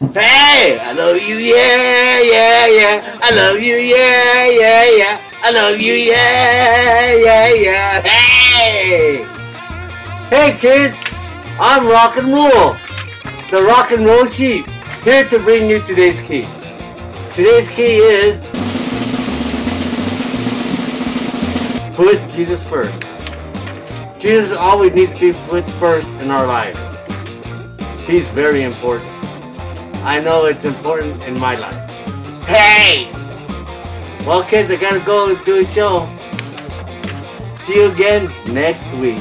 Hey, I love you, yeah, yeah, yeah. I love you, yeah, yeah, yeah. I love you, yeah, yeah, yeah. Hey! Hey, kids! I'm Rock 'N Wool, the Rock 'N Wool Sheep, here to bring you today's key. Today's key is put Jesus first. Jesus always needs to be put first in our lives. He's very important. I know it's important in my life. Hey! Well, kids, I gotta go do a show. See you again next week.